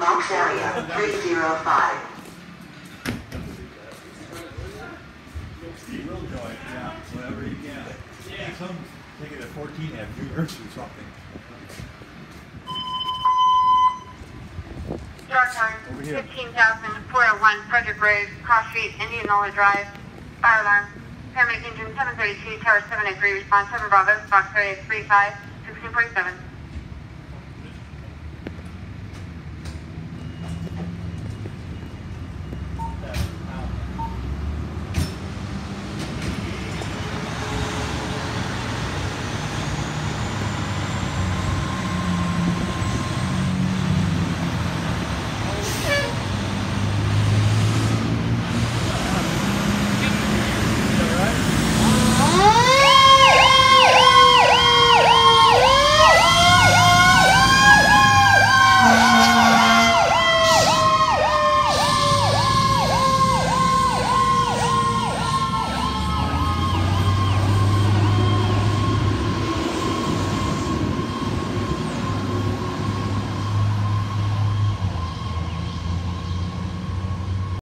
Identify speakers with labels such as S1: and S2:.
S1: Box area 305. Yeah, take it at 14 or something. Star
S2: oh Frederick Road, Cross Street, Indianola Drive, fire alarm, paramedic engine 732, tower 7 response 7 Bravo, box area 35, 1647.